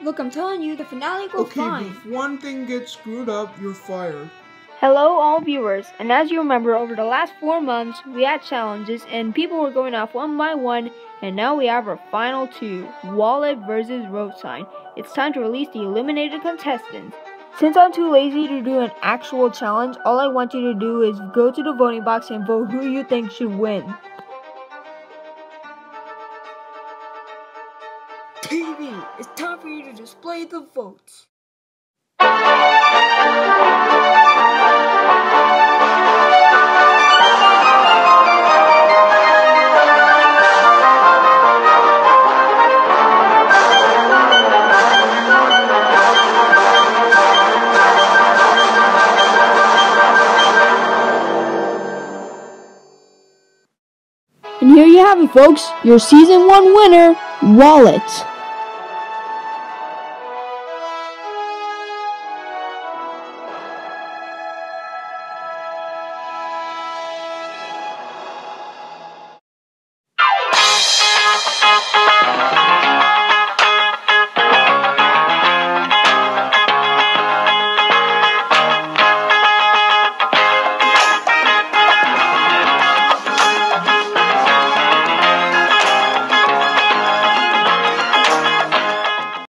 Look, I'm telling you, the finale will okay, fine. if one thing gets screwed up, you're fired. Hello, all viewers, and as you remember, over the last four months, we had challenges, and people were going off one by one, and now we have our final two Wallet versus Road Sign. It's time to release the eliminated contestants. Since I'm too lazy to do an actual challenge, all I want you to do is go to the voting box and vote who you think should win. TV, it's time for you to display the votes. And here you have it, folks, your season one winner, wallet.